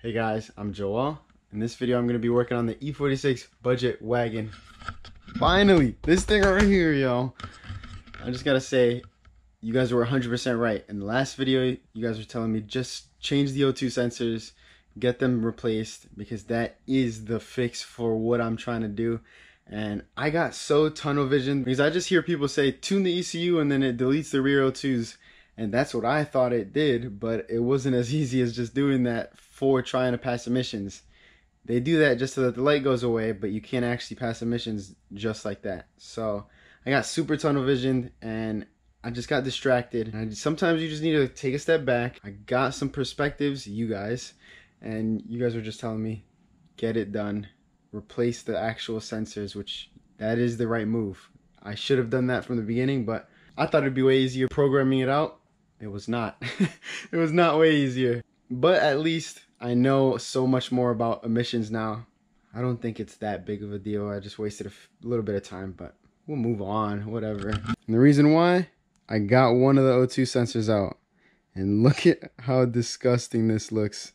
Hey guys, I'm Joel. In this video, I'm going to be working on the E46 budget wagon. Finally, this thing right here, yo. I just got to say, you guys were 100% right. In the last video, you guys were telling me just change the O2 sensors, get them replaced, because that is the fix for what I'm trying to do. And I got so tunnel vision because I just hear people say tune the ECU and then it deletes the rear O2s. And that's what I thought it did, but it wasn't as easy as just doing that for trying to pass emissions. They do that just so that the light goes away, but you can't actually pass emissions just like that. So I got super tunnel vision and I just got distracted. I, sometimes you just need to take a step back. I got some perspectives, you guys, and you guys were just telling me, get it done replace the actual sensors, which that is the right move. I should have done that from the beginning, but I thought it'd be way easier programming it out. It was not. it was not way easier. But at least I know so much more about emissions now. I don't think it's that big of a deal. I just wasted a little bit of time, but we'll move on, whatever. And the reason why, I got one of the O2 sensors out. And look at how disgusting this looks.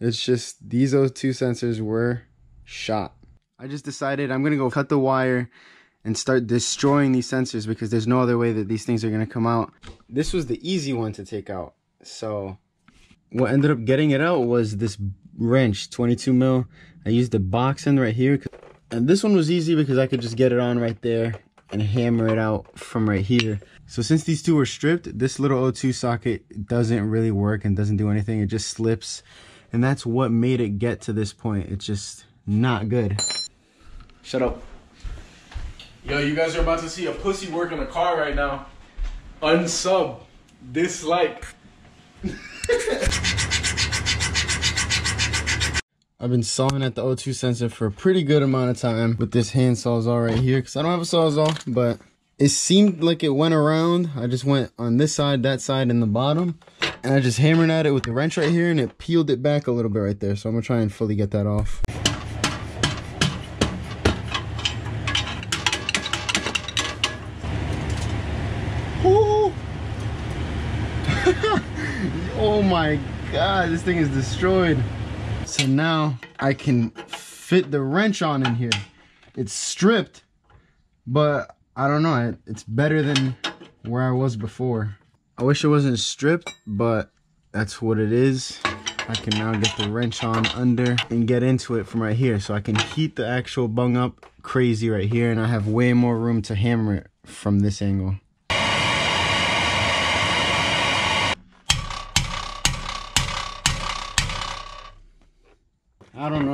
It's just, these O2 sensors were shot. I just decided I'm gonna go cut the wire and start destroying these sensors because there's no other way that these things are gonna come out. This was the easy one to take out. So what ended up getting it out was this wrench, 22 mil. I used the box end right here. And this one was easy because I could just get it on right there and hammer it out from right here. So since these two were stripped, this little O2 socket doesn't really work and doesn't do anything. It just slips. And that's what made it get to this point. it's just not good. Shut up. Yo, you guys are about to see a pussy work in a car right now. Unsub. Dislike. I've been sawing at the O2 sensor for a pretty good amount of time with this hand sawzall right here because I don't have a sawzall, but it seemed like it went around. I just went on this side, that side, and the bottom, and I just hammered at it with the wrench right here, and it peeled it back a little bit right there. So I'm gonna try and fully get that off. oh my god, this thing is destroyed. So now I can fit the wrench on in here. It's stripped, but I don't know, it's better than where I was before. I wish it wasn't stripped, but that's what it is. I can now get the wrench on under and get into it from right here. So I can heat the actual bung up crazy right here and I have way more room to hammer it from this angle.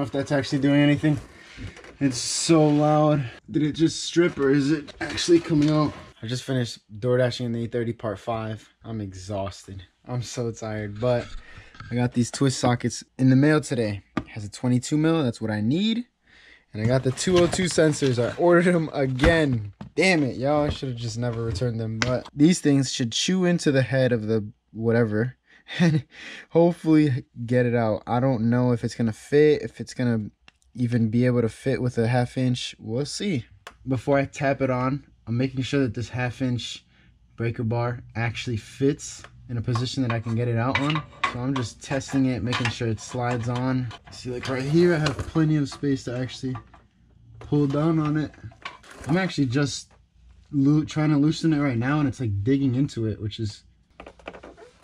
If that's actually doing anything. It's so loud. Did it just strip or is it actually coming out? I just finished door dashing in the E30 part 5. I'm exhausted. I'm so tired, but I got these twist sockets in the mail today. It has a 22 mil, that's what I need. And I got the 202 sensors. I ordered them again. Damn it, y'all. I should have just never returned them. But these things should chew into the head of the whatever and hopefully get it out. I don't know if it's going to fit, if it's going to even be able to fit with a half inch. We'll see. Before I tap it on, I'm making sure that this half inch breaker bar actually fits in a position that I can get it out on. So I'm just testing it, making sure it slides on. See, like right here, I have plenty of space to actually pull down on it. I'm actually just trying to loosen it right now, and it's like digging into it, which is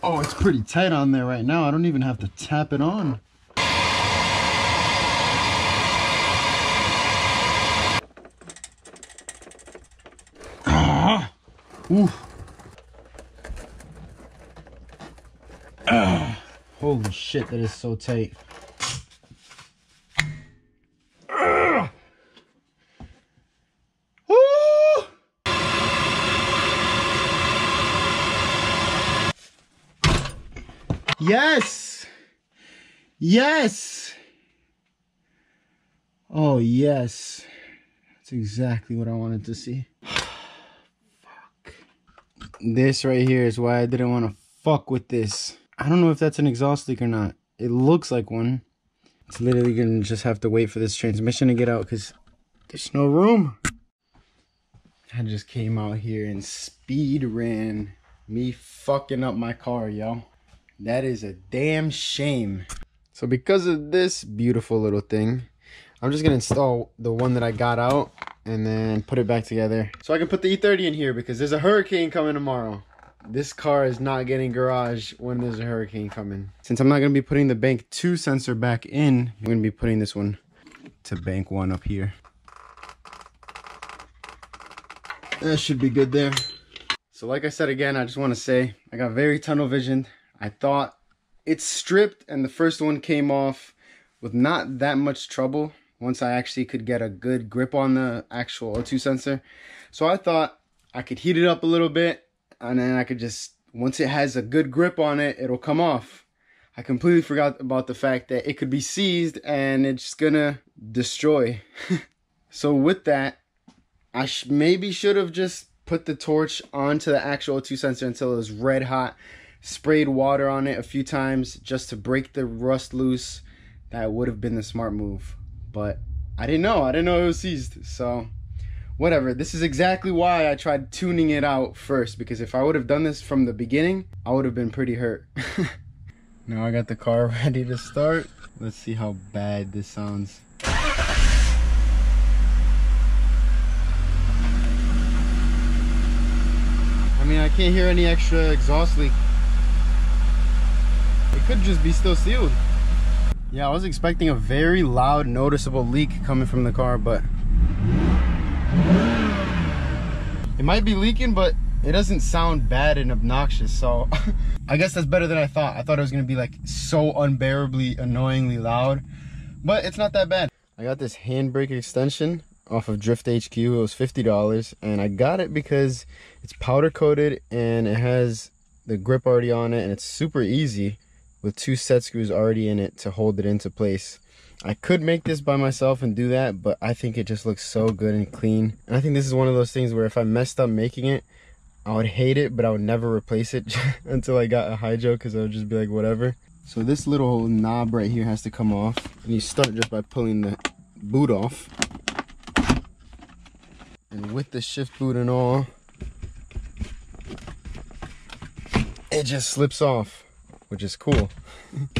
Oh, it's pretty tight on there right now. I don't even have to tap it on. Ah. Ah, holy shit, that is so tight. Yes. Yes. Oh, yes. That's exactly what I wanted to see. fuck. This right here is why I didn't want to fuck with this. I don't know if that's an exhaust leak or not. It looks like one. It's literally going to just have to wait for this transmission to get out because there's no room. I just came out here and speed ran me fucking up my car, y'all. That is a damn shame. So because of this beautiful little thing, I'm just gonna install the one that I got out and then put it back together. So I can put the E30 in here because there's a hurricane coming tomorrow. This car is not getting garage when there's a hurricane coming. Since I'm not gonna be putting the bank two sensor back in, I'm gonna be putting this one to bank one up here. That should be good there. So like I said again, I just want to say I got very tunnel vision. I thought it's stripped and the first one came off with not that much trouble once I actually could get a good grip on the actual O2 sensor. So I thought I could heat it up a little bit and then I could just, once it has a good grip on it, it'll come off. I completely forgot about the fact that it could be seized and it's gonna destroy. so with that, I sh maybe should have just put the torch onto the actual O2 sensor until it was red hot, sprayed water on it a few times just to break the rust loose. That would have been the smart move. But I didn't know. I didn't know it was seized. So whatever. This is exactly why I tried tuning it out first because if I would have done this from the beginning, I would have been pretty hurt. now I got the car ready to start. Let's see how bad this sounds. I mean, I can't hear any extra exhaust leak. It could just be still sealed. Yeah, I was expecting a very loud, noticeable leak coming from the car, but it might be leaking, but it doesn't sound bad and obnoxious. So I guess that's better than I thought. I thought it was gonna be like so unbearably, annoyingly loud, but it's not that bad. I got this handbrake extension off of Drift HQ. It was $50 and I got it because it's powder coated and it has the grip already on it and it's super easy with two set screws already in it to hold it into place. I could make this by myself and do that, but I think it just looks so good and clean. And I think this is one of those things where if I messed up making it, I would hate it, but I would never replace it until I got a hydro because I would just be like, whatever. So this little knob right here has to come off. And you start just by pulling the boot off. And with the shift boot and all, it just slips off, which is cool.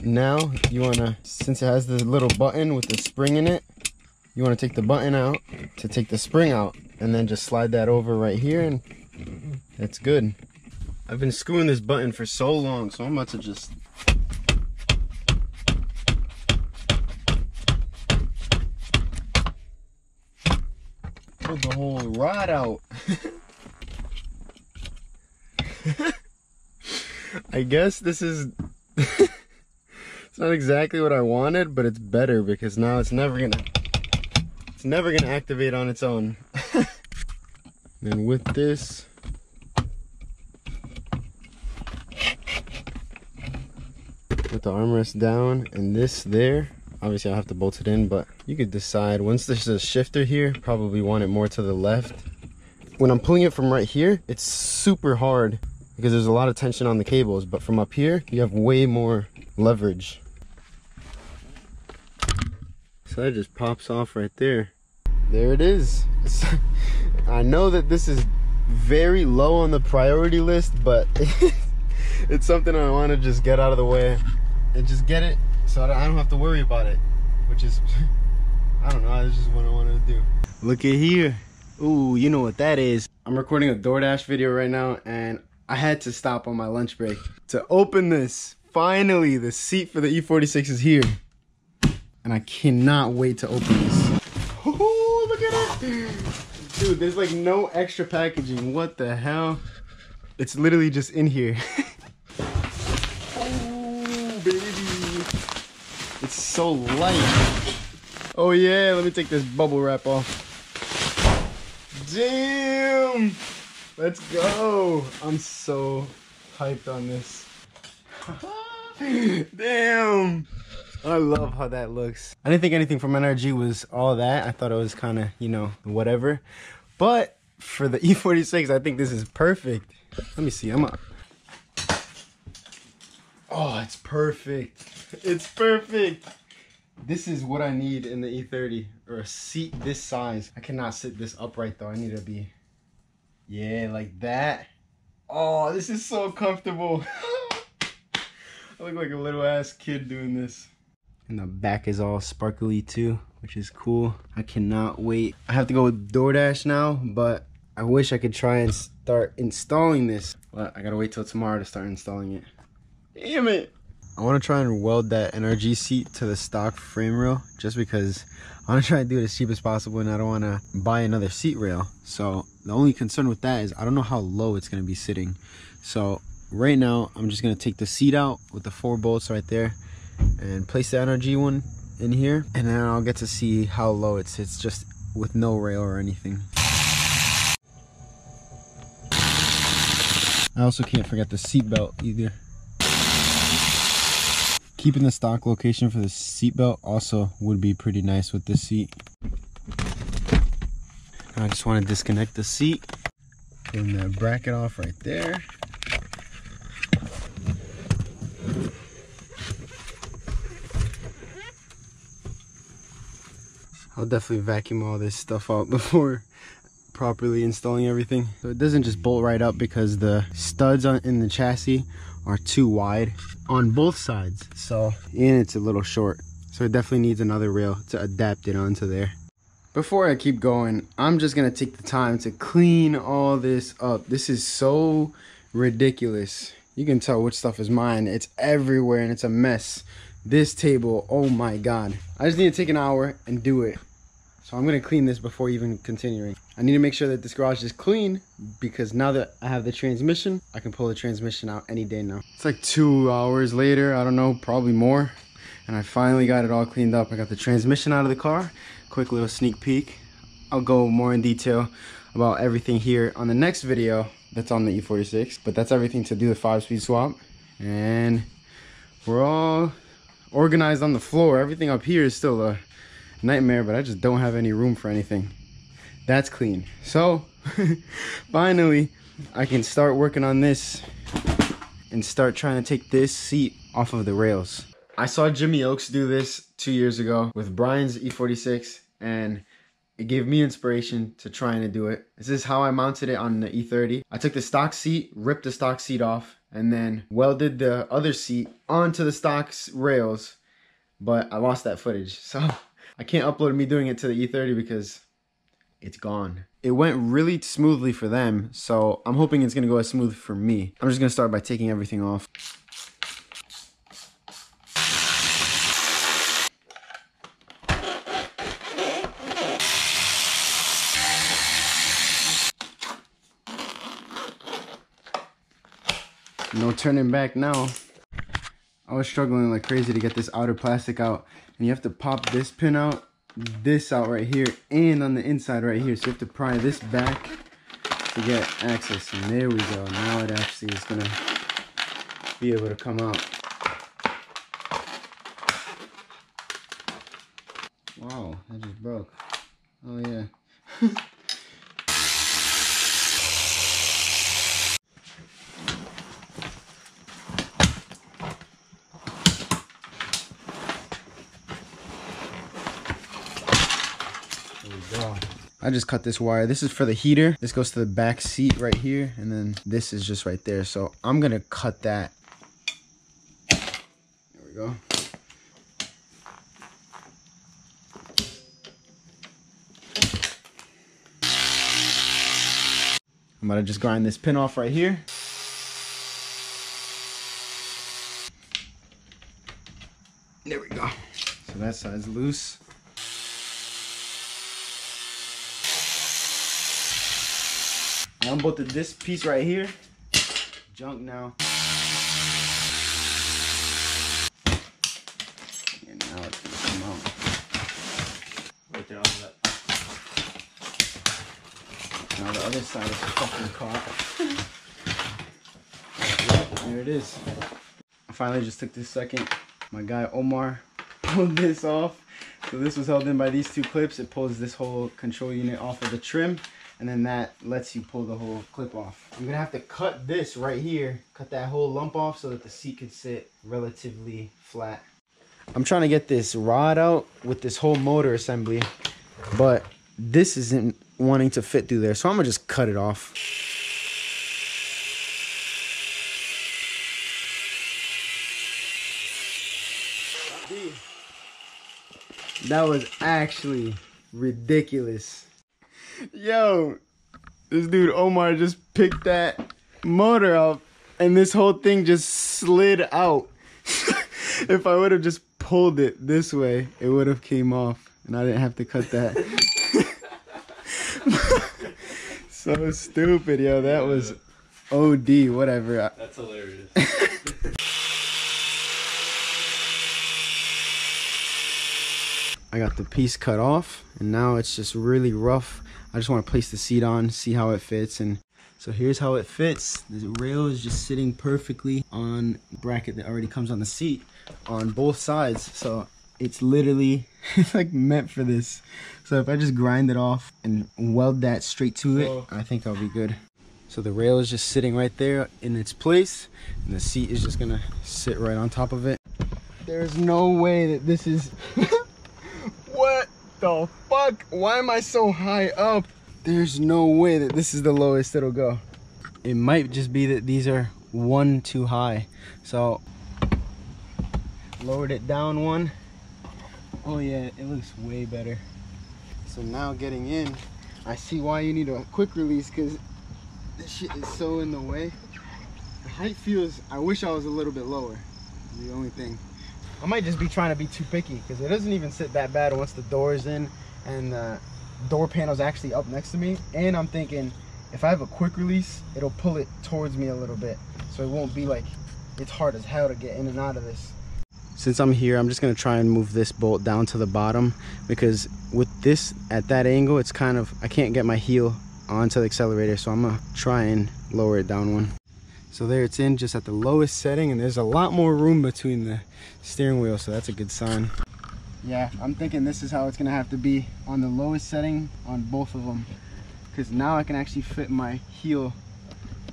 now you wanna, since it has the little button with the spring in it, you wanna take the button out to take the spring out and then just slide that over right here and that's good. I've been screwing this button for so long, so I'm about to just pull the whole rod out. I guess this is it's not exactly what I wanted, but it's better because now it's never gonna it's never gonna activate on its own. and with this with the armrest down and this there obviously I'll have to bolt it in but you could decide once there's a shifter here probably want it more to the left when I'm pulling it from right here it's super hard because there's a lot of tension on the cables but from up here you have way more leverage. So that just pops off right there. There it is. I know that this is very low on the priority list but it's something I want to just get out of the way and just get it so I don't have to worry about it which is I don't know that's just what I wanted to do. Look at here. Ooh, you know what that is. I'm recording a DoorDash video right now and I had to stop on my lunch break to open this finally the seat for the E46 is here and I cannot wait to open this Oh, look at it dude there's like no extra packaging what the hell it's literally just in here oh, baby. It's so light. Oh yeah, let me take this bubble wrap off. Damn! Let's go. I'm so hyped on this. Damn! I love how that looks. I didn't think anything from NRG was all that. I thought it was kind of, you know, whatever. But for the E46, I think this is perfect. Let me see. I'm up. Oh, it's perfect. It's perfect. This is what I need in the E30 or a seat this size. I cannot sit this upright though. I need to be, yeah, like that. Oh, this is so comfortable. I look like a little ass kid doing this. And the back is all sparkly too, which is cool. I cannot wait. I have to go with DoorDash now, but I wish I could try and start installing this. But I gotta wait till tomorrow to start installing it. Damn it! I want to try and weld that NRG seat to the stock frame rail just because I want to try and do it as cheap as possible and I don't want to buy another seat rail. So the only concern with that is I don't know how low it's going to be sitting. So right now I'm just going to take the seat out with the four bolts right there and place the NRG one in here and then I'll get to see how low it sits just with no rail or anything. I also can't forget the seat belt either. Keeping the stock location for the seatbelt also would be pretty nice with this seat. I just want to disconnect the seat. Putting the bracket off right there. I'll definitely vacuum all this stuff out before properly installing everything. So it doesn't just bolt right up because the studs in the chassis are too wide on both sides. So, and it's a little short. So it definitely needs another rail to adapt it onto there. Before I keep going, I'm just gonna take the time to clean all this up. This is so ridiculous. You can tell which stuff is mine. It's everywhere and it's a mess. This table, oh my God. I just need to take an hour and do it. So I'm gonna clean this before even continuing. I need to make sure that this garage is clean because now that I have the transmission, I can pull the transmission out any day now. It's like two hours later, I don't know, probably more. And I finally got it all cleaned up. I got the transmission out of the car. Quick little sneak peek. I'll go more in detail about everything here on the next video that's on the E46. But that's everything to do the five speed swap. And we're all organized on the floor. Everything up here is still a nightmare, but I just don't have any room for anything. That's clean. So, finally, I can start working on this and start trying to take this seat off of the rails. I saw Jimmy Oaks do this two years ago with Brian's E46 and it gave me inspiration to trying to do it. This is how I mounted it on the E30. I took the stock seat, ripped the stock seat off, and then welded the other seat onto the stock rails, but I lost that footage. So I can't upload me doing it to the E30 because it's gone. It went really smoothly for them, so I'm hoping it's gonna go as smooth for me. I'm just gonna start by taking everything off. No turning back now. I was struggling like crazy to get this outer plastic out. And you have to pop this pin out, this out right here, and on the inside right here. So you have to pry this back to get access. And there we go. Now it actually is gonna be able to come out. Wow, that just broke. Oh yeah. I just cut this wire. This is for the heater. This goes to the back seat right here. And then this is just right there. So I'm going to cut that. There we go. I'm going to just grind this pin off right here. There we go. So that side's loose. I unbolted this piece right here. Junk now. And now it's gonna come out. Right there on that. Now the other side is fucking caught. there it is. I finally just took this second. My guy Omar pulled this off. So this was held in by these two clips. It pulls this whole control unit off of the trim and then that lets you pull the whole clip off. I'm gonna have to cut this right here, cut that whole lump off so that the seat can sit relatively flat. I'm trying to get this rod out with this whole motor assembly, but this isn't wanting to fit through there, so I'm gonna just cut it off. That was actually ridiculous. Yo, this dude Omar just picked that motor up and this whole thing just slid out. if I would have just pulled it this way, it would have came off and I didn't have to cut that. so stupid, yo. That was OD, whatever. That's hilarious. I got the piece cut off and now it's just really rough. I just want to place the seat on, see how it fits and so here's how it fits. The rail is just sitting perfectly on bracket that already comes on the seat on both sides. So it's literally it's like meant for this. So if I just grind it off and weld that straight to it, oh. I think I'll be good. So the rail is just sitting right there in its place and the seat is just gonna sit right on top of it. There's no way that this is What the fuck? Why am I so high up? There's no way that this is the lowest it'll go. It might just be that these are one too high. So lowered it down one. Oh yeah, it looks way better. So now getting in, I see why you need a quick release because this shit is so in the way. The height feels, I wish I was a little bit lower. The only thing. I might just be trying to be too picky because it doesn't even sit that bad once the door is in and the door panel's actually up next to me. And I'm thinking if I have a quick release, it'll pull it towards me a little bit. So it won't be like it's hard as hell to get in and out of this. Since I'm here, I'm just gonna try and move this bolt down to the bottom because with this at that angle, it's kind of, I can't get my heel onto the accelerator. So I'm gonna try and lower it down one. So there it's in just at the lowest setting and there's a lot more room between the steering wheel. So that's a good sign. Yeah, I'm thinking this is how it's gonna have to be on the lowest setting on both of them. Cause now I can actually fit my heel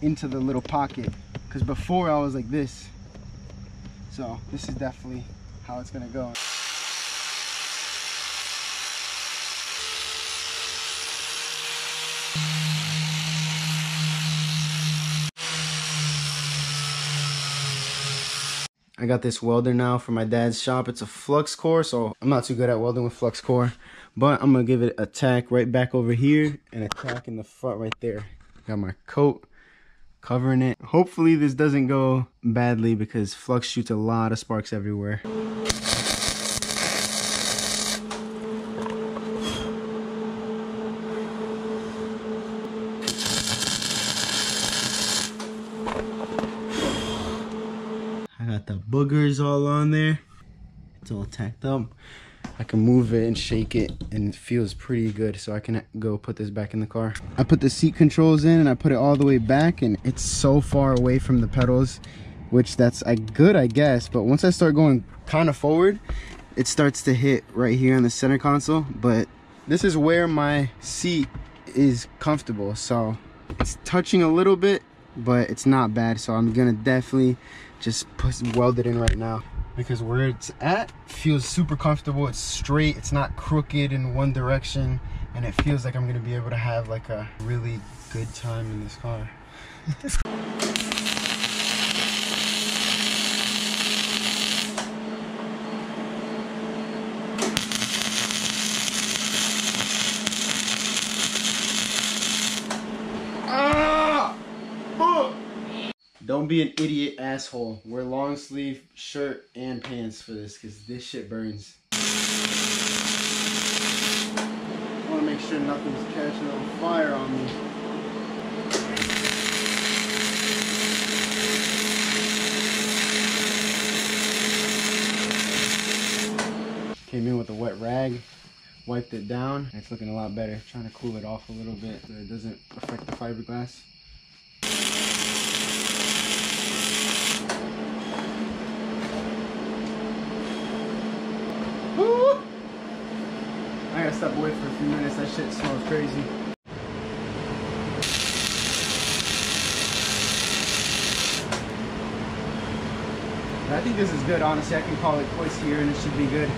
into the little pocket. Cause before I was like this. So this is definitely how it's gonna go. I got this welder now from my dad's shop. It's a flux core, so I'm not too good at welding with flux core. But I'm gonna give it a tack right back over here and a tack in the front right there. Got my coat covering it. Hopefully this doesn't go badly because flux shoots a lot of sparks everywhere. Boogers all on there. It's all tacked up. I can move it and shake it and it feels pretty good so I can go put this back in the car. I put the seat controls in and I put it all the way back and it's so far away from the pedals which that's I, good I guess but once I start going kind of forward it starts to hit right here on the center console but this is where my seat is comfortable so it's touching a little bit but it's not bad so I'm gonna definitely just put, weld it in right now. Because where it's at feels super comfortable. It's straight. It's not crooked in one direction. And it feels like i'm gonna be able to have like a really good time in this car Don't be an idiot asshole. Wear long sleeve shirt and pants for this because this shit burns. I want to make sure nothing's catching on fire on me. Came in with a wet rag, wiped it down. It's looking a lot better. Trying to cool it off a little bit so it doesn't affect the fiberglass. I gotta step away for a few minutes. That shit smells crazy. I think this is good, honestly. I can call it quits here and it should be good.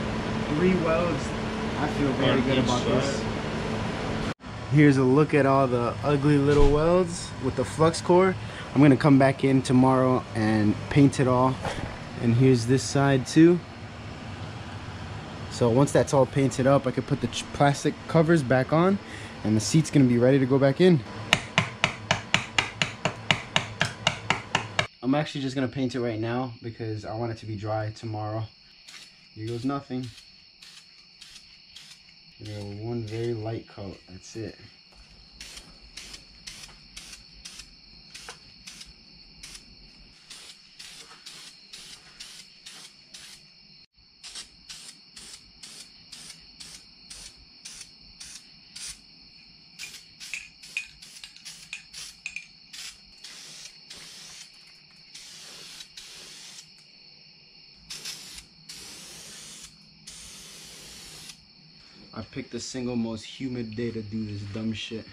Three welds. I feel very good about this. Here's a look at all the ugly little welds with the flux core. I'm gonna come back in tomorrow and paint it all. And here's this side too. So once that's all painted up, I could put the plastic covers back on and the seat's gonna be ready to go back in. I'm actually just gonna paint it right now because I want it to be dry tomorrow. Here goes nothing. one very light coat, that's it. I picked the single most humid day to do this dumb shit.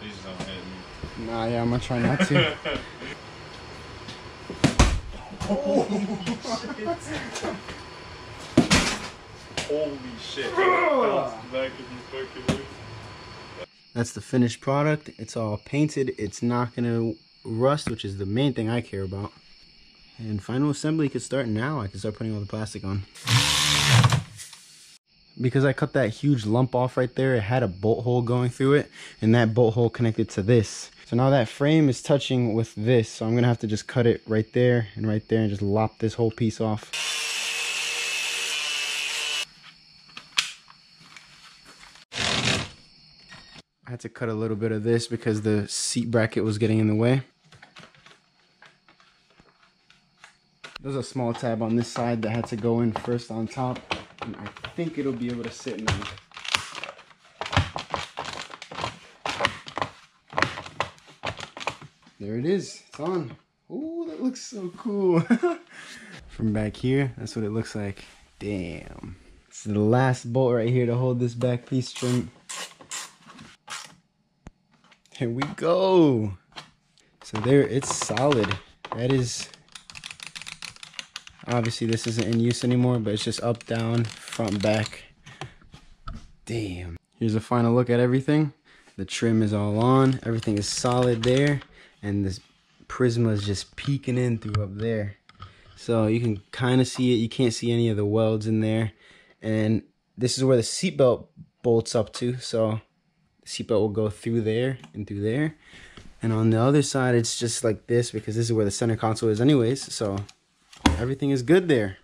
Please don't hit me. Nah, yeah, I'm gonna try not to. Holy shit. Holy shit! That's the finished product. It's all painted. It's not gonna rust, which is the main thing I care about. And final assembly could start now. I can start putting all the plastic on. Because I cut that huge lump off right there, it had a bolt hole going through it, and that bolt hole connected to this. So now that frame is touching with this, so I'm gonna have to just cut it right there and right there and just lop this whole piece off. I had to cut a little bit of this because the seat bracket was getting in the way. There's a small tab on this side that had to go in first on top. And I think it'll be able to sit now. There it is. It's on. Oh, that looks so cool. From back here, that's what it looks like. Damn. This is the last bolt right here to hold this back piece trim. Here we go. So there, it's solid. That is Obviously this isn't in use anymore, but it's just up, down, front, back. Damn. Here's a final look at everything. The trim is all on. Everything is solid there. And this Prisma is just peeking in through up there. So you can kind of see it. You can't see any of the welds in there. And this is where the seatbelt bolts up to. So the seatbelt will go through there and through there. And on the other side, it's just like this because this is where the center console is anyways. So everything is good there.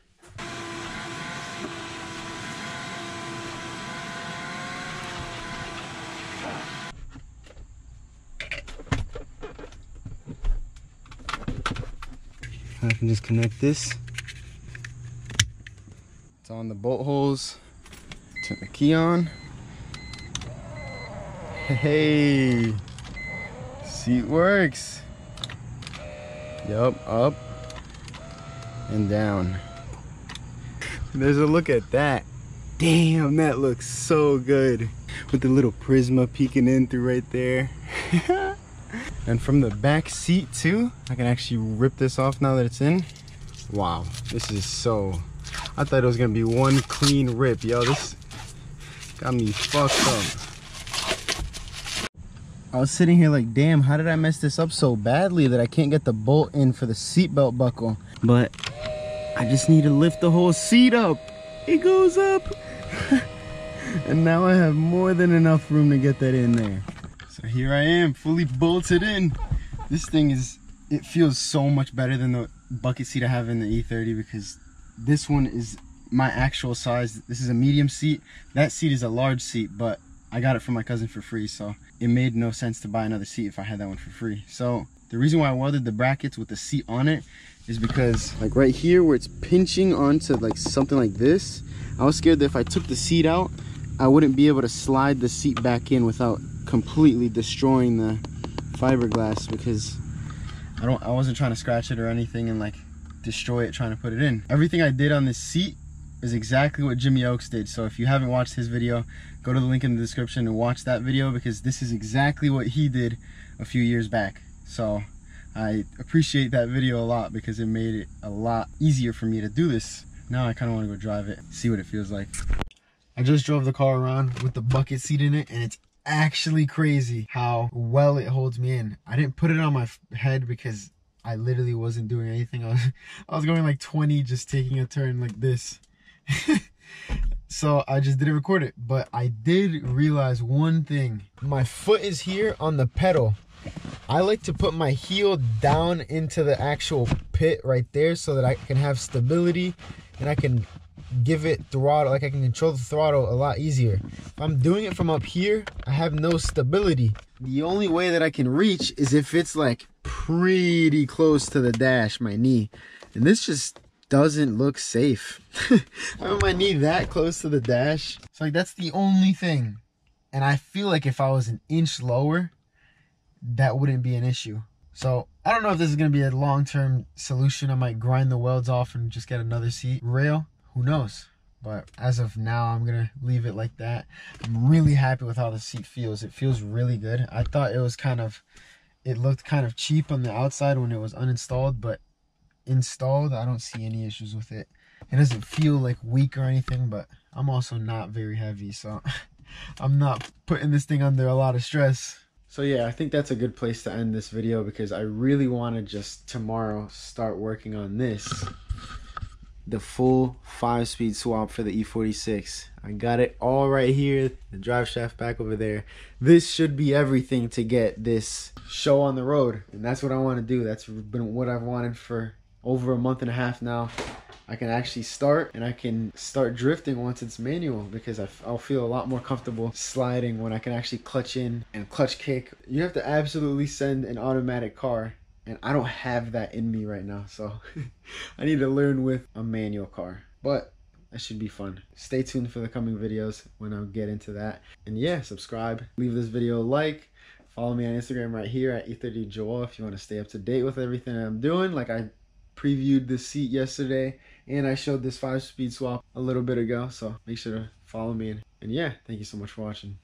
I can just connect this. It's on the bolt holes. Turn the key on. Hey, seat works. Yup, up and down. There's a look at that. Damn, that looks so good. With the little Prisma peeking in through right there. and from the back seat too, I can actually rip this off now that it's in. Wow, this is so, I thought it was gonna be one clean rip. Yo, this got me fucked up. I was sitting here like, damn, how did I mess this up so badly that I can't get the bolt in for the seatbelt buckle? But I just need to lift the whole seat up. It goes up. and now I have more than enough room to get that in there. So here I am, fully bolted in. This thing is, it feels so much better than the bucket seat I have in the E30 because this one is my actual size. This is a medium seat. That seat is a large seat, but I got it from my cousin for free. So it made no sense to buy another seat if I had that one for free. So the reason why I welded the brackets with the seat on it is because like right here where it's pinching onto like something like this, I was scared that if I took the seat out, I wouldn't be able to slide the seat back in without completely destroying the fiberglass because I don't I wasn't trying to scratch it or anything and like destroy it trying to put it in. Everything I did on this seat is exactly what Jimmy Oaks did. So if you haven't watched his video, go to the link in the description and watch that video because this is exactly what he did a few years back. So I appreciate that video a lot because it made it a lot easier for me to do this. Now I kind of want to go drive it, see what it feels like. I just drove the car around with the bucket seat in it and it's actually crazy how well it holds me in. I didn't put it on my head because I literally wasn't doing anything. I was, I was going like 20, just taking a turn like this. so I just didn't record it. But I did realize one thing. My foot is here on the pedal. I like to put my heel down into the actual pit right there so that I can have stability and I can give it throttle, like I can control the throttle a lot easier. If I'm doing it from up here, I have no stability. The only way that I can reach is if it's like pretty close to the dash, my knee. And this just doesn't look safe. Having my knee that close to the dash. So like that's the only thing. And I feel like if I was an inch lower, that wouldn't be an issue. So I don't know if this is gonna be a long-term solution. I might grind the welds off and just get another seat rail. Who knows? But as of now, I'm gonna leave it like that. I'm really happy with how the seat feels. It feels really good. I thought it was kind of, it looked kind of cheap on the outside when it was uninstalled, but installed, I don't see any issues with it. It doesn't feel like weak or anything, but I'm also not very heavy, so I'm not putting this thing under a lot of stress. So yeah, I think that's a good place to end this video because I really want to just tomorrow start working on this. The full five speed swap for the E46. I got it all right here, the drive shaft back over there. This should be everything to get this show on the road. And that's what I want to do. That's been what I've wanted for over a month and a half now. I can actually start and I can start drifting once it's manual because I'll feel a lot more comfortable sliding when I can actually clutch in and clutch kick. You have to absolutely send an automatic car and I don't have that in me right now so I need to learn with a manual car but that should be fun. Stay tuned for the coming videos when I get into that and yeah subscribe leave this video a like follow me on Instagram right here at E30Joel if you want to stay up to date with everything I'm doing like I previewed this seat yesterday and I showed this five speed swap a little bit ago so make sure to follow me. And, and yeah thank you so much for watching